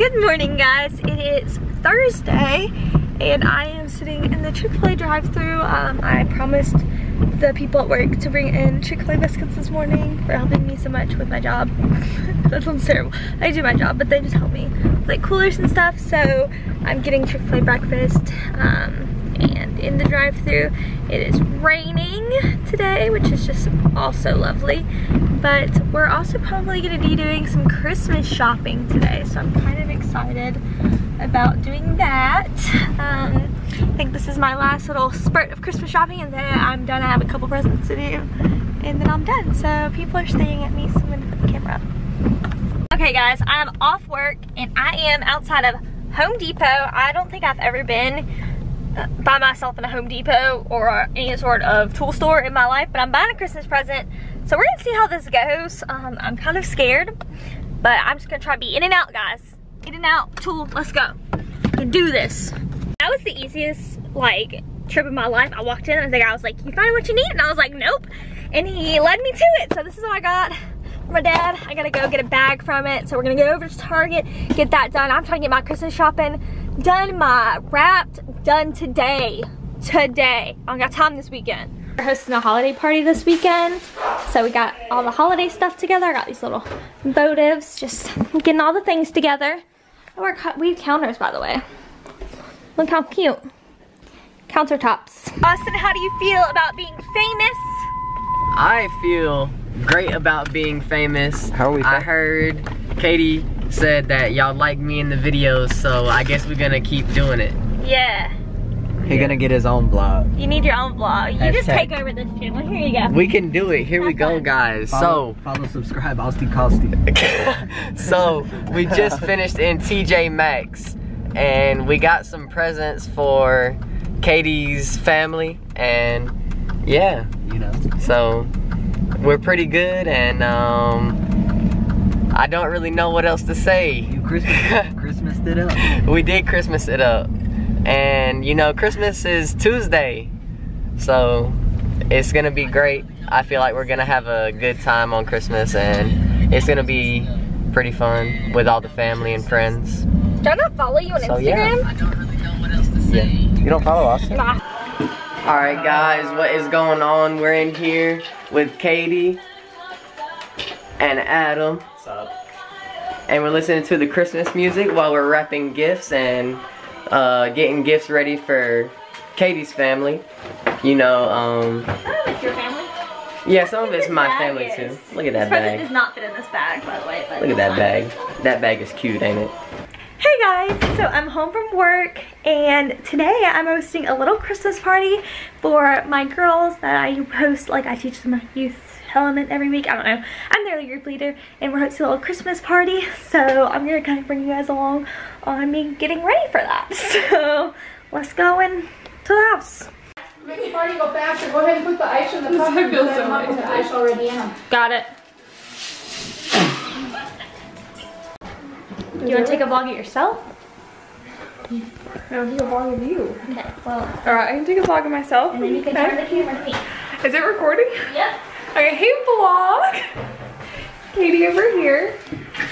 Good morning guys, it is Thursday and I am sitting in the Chick-fil-A drive through um, I promised the people at work to bring in Chick-fil-A biscuits this morning for helping me so much with my job. that sounds terrible. I do my job, but they just help me with like coolers and stuff. So I'm getting Chick-fil-A breakfast um, and in the drive through it is raining today, which is just also lovely but we're also probably going to be doing some Christmas shopping today, so I'm kind of excited about doing that. Um, I think this is my last little spurt of Christmas shopping, and then I'm done. I have a couple presents to do, and then I'm done. So people are staring at me, so I'm to put the camera up. Okay guys, I'm off work, and I am outside of Home Depot. I don't think I've ever been by myself in a Home Depot or any sort of tool store in my life, but I'm buying a Christmas present so we're gonna see how this goes. Um, I'm kind of scared, but I'm just gonna try to be in and out, guys. In and out, tool, let's go. do this. That was the easiest, like, trip of my life. I walked in and the guy was like, you find what you need? And I was like, nope. And he led me to it. So this is what I got my dad. I gotta go get a bag from it. So we're gonna go over to Target, get that done. I'm trying to get my Christmas shopping done, my wrapped, done today. Today. I got time this weekend. We're hosting a holiday party this weekend. So we got all the holiday stuff together. I got these little votives, just getting all the things together. we're, we have counters, by the way. Look how cute. Countertops. Austin, how do you feel about being famous? I feel great about being famous. How are we? I heard Katie said that y'all like me in the videos, so I guess we're gonna keep doing it. Yeah. He's yeah. gonna get his own vlog. You need your own vlog. You Hashtag. just take over this channel. Here you go. We can do it. Here Have we go, fun. guys. Follow, so follow, subscribe, Austin Costi. so we just finished in TJ Maxx, and we got some presents for Katie's family, and yeah, you know. So we're pretty good, and um, I don't really know what else to say. You Christmas, Christmas it up. we did Christmas it up. And you know, Christmas is Tuesday. So it's gonna be great. I feel like we're gonna have a good time on Christmas and it's gonna be pretty fun with all the family and friends. Don't I not follow you on so, Instagram? Yeah. I don't really know what else to say. Yeah. You don't follow us? Nah. Alright guys, what is going on? We're in here with Katie and Adam. And we're listening to the Christmas music while we're wrapping gifts and uh, getting gifts ready for Katie's family. You know, um... Oh, it's your family? Yeah, some of it's my family is. too. Look at that this bag. does not fit in this bag, by the way. Look at that bag. That bag is cute, ain't it? Hey guys, so I'm home from work and today I'm hosting a little Christmas party for my girls that I host, like I teach them a youth element every week. I don't know. I'm their group leader and we're hosting a little Christmas party. So I'm gonna kind of bring you guys along on me getting ready for that. So let's go in to the house. Make the party go faster. Go ahead and put the ice in the cup and fill them up with the ice already in. Got it. Do you want to take a vlog of yourself? No, take a vlog of you. Okay, well. Alright, I can take a vlog of myself. And then you can okay. turn the camera to me. Is it recording? Yep. Okay, hey vlog. Katie over here.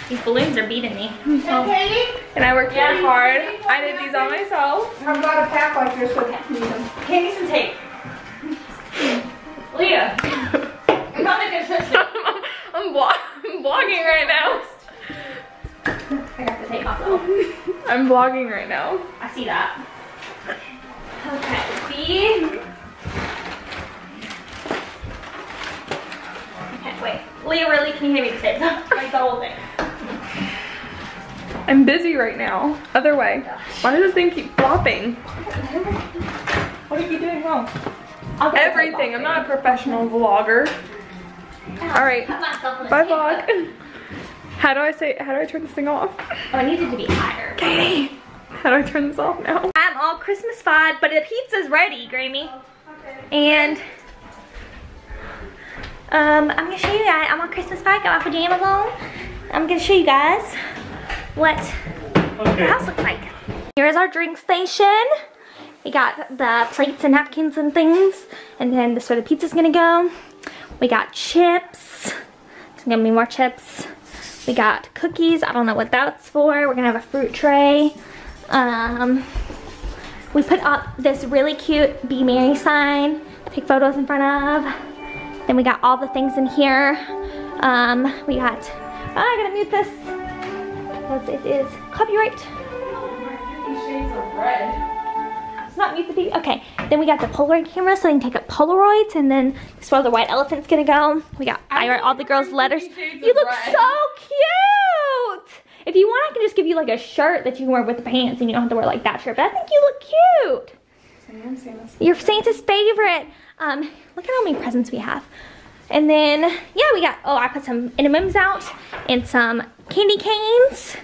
These balloons are beating me. Oh. Katie? And I worked yeah. really hard. I did these all myself. I've got a pack like this with them. Candy some tape. Leah. I'm not making consistent. I'm, I'm vlogging right now. I have to take off I'm vlogging right now. I see that. Okay, see? Okay, wait. Leah, really, can you hear me the same Like the whole thing. I'm busy right now. Other way. Why does this thing keep flopping? What are you doing wrong? Everything. I'm not a professional vlogger. Alright. Bye vlog. How do I say, how do I turn this thing off? Oh, I need it to be higher. Katie! How do I turn this off now? I'm all Christmas-fied, but the pizza's ready, Grammy. Okay. And um, I'm gonna show you guys. I'm on Christmas fied, got my pajamas on. I'm gonna show you guys what okay. the house looks like. Here's our drink station. We got the plates and napkins and things. And then this is where the pizza's gonna go. We got chips. There's gonna be more chips. We got cookies. I don't know what that's for. We're gonna have a fruit tray. Um, we put up this really cute Be Merry sign take photos in front of. Then we got all the things in here. Um, we got, oh, I gotta mute this because it is copyright. It's not mute the TV. Okay, then we got the Polaroid camera so they can take up Polaroids and then this is where the white elephant's gonna go. We got, I write all the girls' letters. You look red. so cute! If you want, I can just give you like a shirt that you can wear with the pants and you don't have to wear like that shirt, but I think you look cute. You're Santa's favorite. Um, look at how many presents we have. And then, yeah, we got, oh, I put some M&Ms out and some candy canes.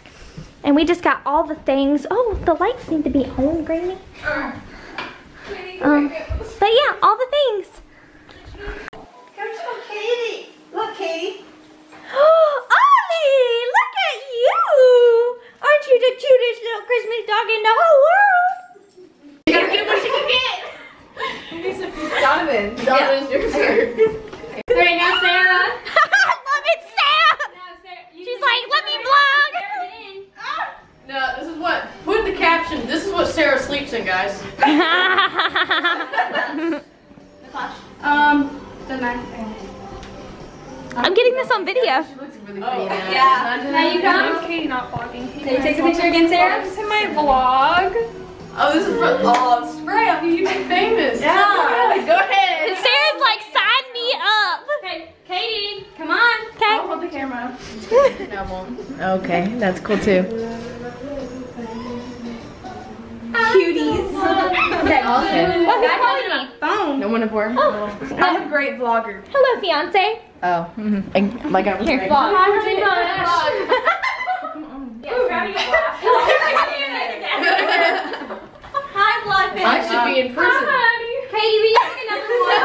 And we just got all the things. Oh, the lights need to be on, Granny. Um, but yeah, all the things. Little dog in the whole world? You gotta get what you can get. Donovan. Donovan's your turn. Right now, Sarah. Love it, Sam! She's like, let me vlog! No, this is what, put in the caption, this is what Sarah sleeps in, guys. Um, the man. I'm getting this on video. Yeah. Now you come. Is Katie not vlogging? Can you take a picture again, Sarah? This in my vlog. Oh, this is for, oh, it's great, I'll be YouTube famous. Yeah. Go ahead. Sarah's like, sign me up! Okay, Katie, come on. Okay. Hold the camera. No, I won't. Okay, that's cool too. Cuties. Okay. Okay. What are you calling me? Phone. No one aboard? Oh, I'm a great vlogger. hello, fiance. Oh, mm-hmm. like I was Here, vlog. Hi, vlog I should be in prison. Katie, we gotta take another one.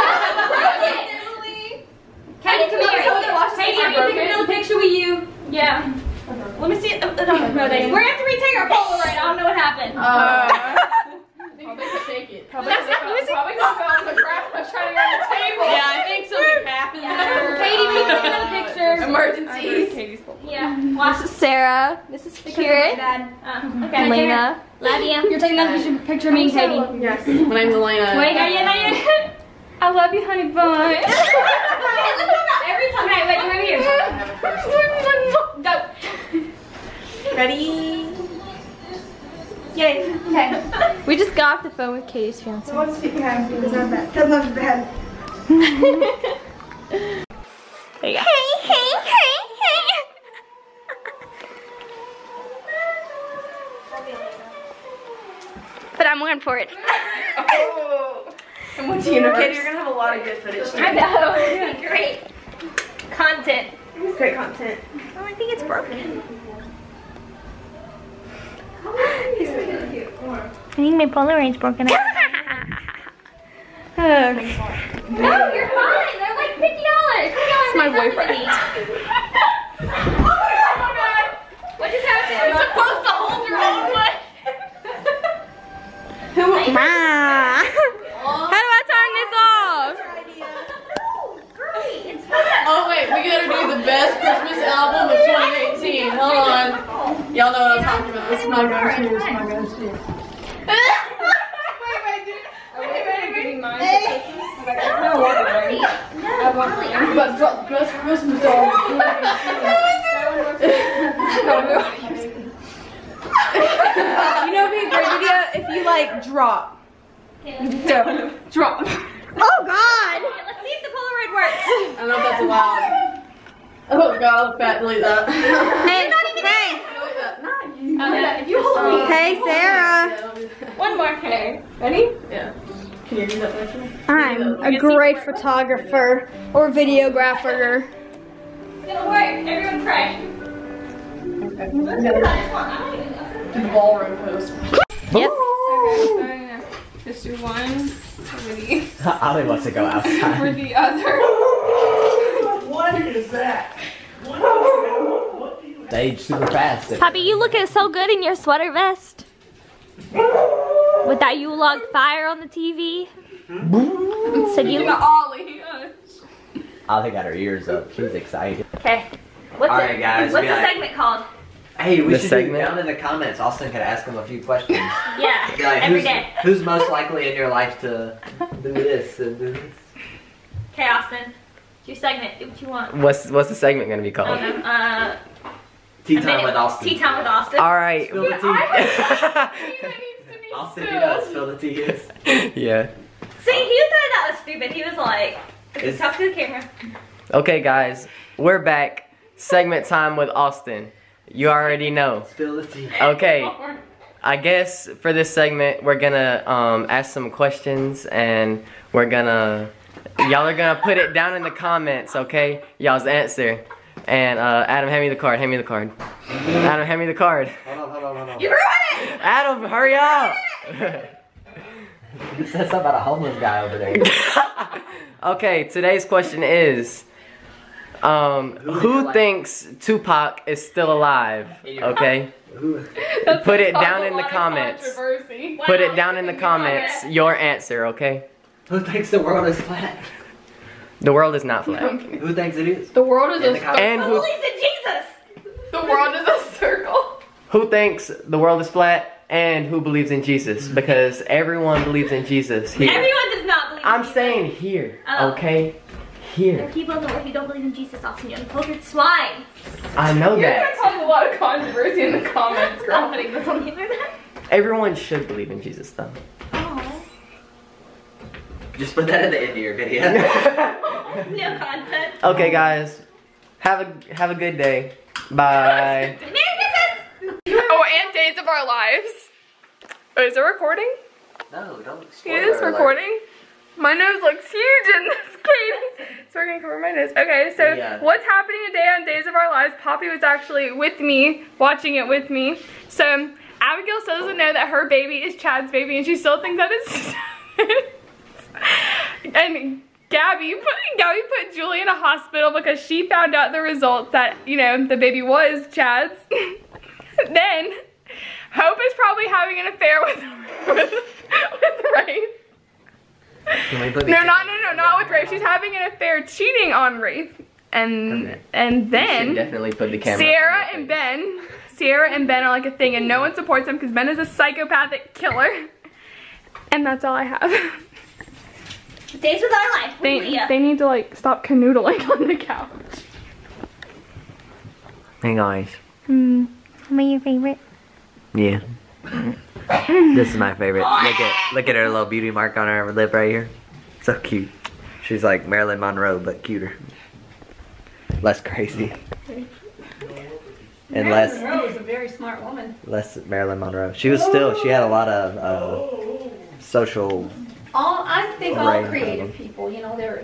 Katie, come here. Katie, I need to take another picture with you. Yeah. Let me see. Uh, uh, no, no, We're gonna have to retake our Polaroid. I don't know what happened. Uh, Probably shake it. Probably, probably got fell on the ground. I was trying to get on the table. Yeah, I think something happened there. Katie, we need to take another picture. Emergencies. Katie's fault. Yeah. Mm-hmm. This is Sarah. This is Kieran. Dad. Uh, okay. Lena. Love you. You're taking another picture, picture of me and Katie. Yes. My name's Elena. Wait, not yet, not yet. I love you, honey bun. Every time. Okay, wait, come here. Go. Ready? Yay. Okay. We just got off the phone with Katie's fiance. There you go. Hey, hey, hey, hey. but I'm one for it. Oh. And what's universe? Katie, you're gonna have a lot of good footage. I know. Great content. Great content. Oh, I think it's broken. I think my Polaroid's broken. okay. No, you're fine. Fifty dollars. Oh, it's my boyfriend. Oh what just happened? You're supposed to hold your own way. How do I turn this off? Great. It's fun. Oh wait, we gotta do the best Christmas album of 2018. Hold on. Y'all know what I'm talking about. This is my go-to. This is my go-to. But the best Christmas album. You know, it'd be a great video if you like drop. Drop. Oh God! Let's see if the Polaroid works. I don't know if that's allowed. Oh god, fat delete that. Hey, not even hey. Delete that. Not you. If you hold me. Hey, Sarah. Yeah, I'll do that. One more. Okay. Ready? Yeah. Can you do that picture? I'm a great photographer or videographer. It's gonna work. Everyone pray. Do the ballroom pose. Yep. Just do one for the, Ali wants to go outside. for the other. Stage super fast. Poppy, you look so good in your sweater vest. With that you log fire on the TV. So you Ollie. Ali got her ears up. She's excited. okay? What's All it? guys, What's the like- segment called? Hey, we The should segment? do down in the comments. Austin could ask him a few questions. Yeah, Be like, every who's, day. who's most likely in your life to do this and do this? Okay, Austin. Your segment. Do what you want. What's what's the segment gonna be called? don't. Uh, Tea time with Austin. Tea time with Austin. All right. Spill the tea. That needs to be Austin, you know what spill the tea is. yeah. See, he thought that was stupid. He was like, It's- talk to the camera. Okay, guys, we're back. Segment time with Austin. You already know. Spill the tea. Okay, I guess for this segment we're gonna um, ask some questions and we're gonna y'all are gonna put it down in the comments, okay? Y'all's answer. And uh, Adam, hand me the card. Hand me the card. Adam, hand me the card. Hold on, hold on, hold on. You ruined it! Adam, hurry up! You said something about a homeless guy over there. okay, today's question is um, Who who is alive? thinks Tupac is still alive? Okay? Put it down in the comments. Put it down in the comments, your answer, okay? Who thinks the world is flat? The world is not flat. Who thinks it is? The world is In a circle. And Who who Jesus? The world is a circle. Who thinks the world is flat and who believes in Jesus? Mm-hmm. Because everyone believes in Jesus here. Everyone does not believe in I'm Jesus. saying here, Oh. okay? Here. There are people in the world who don't believe in Jesus, Austin. You're uncultured swine. I know You're gonna that. cause a lot of controversy in the comments, Stop girl. putting this on the internet. Everyone should believe in Jesus though. Oh. Just put that at the end of your video. No content. okay guys. Have a have a good day. Bye. And Days of Our Lives. Oh, is it recording? no, don't. It spoiler is recording. My nose looks huge in this case. So we're gonna cover my nose. Okay, so Yeah. what's happening today on Days of Our Lives? Poppy was actually with me, watching it with me. So Abigail still doesn't know that her baby is Chad's baby, and she still thinks that it's. and Gabby put Gabby put Julie in a hospital because she found out the results that you know the baby was Chad's. then Hope is probably having an affair with with, with Rafe. Can we put the No, not no no not with Rafe. She's having an affair, cheating on Rafe, and Okay. and Should then definitely put the camera. Ciara on and Ben, Ciara and Ben are like a thing, and no one supports them because Ben is a psychopathic killer. And that's all I have. Days with our life. They they need to like stop canoodling on the couch. Hey guys. Hmm. Am I your favorite? Yeah. this is my favorite. Look at look at her little beauty mark on her lip right here. So cute. She's like Marilyn Monroe but cuter. Less crazy. And less Monroe is a very smart woman. less Marilyn Monroe. She was still she had a lot of uh, social All I think all creative people, you know, they're they're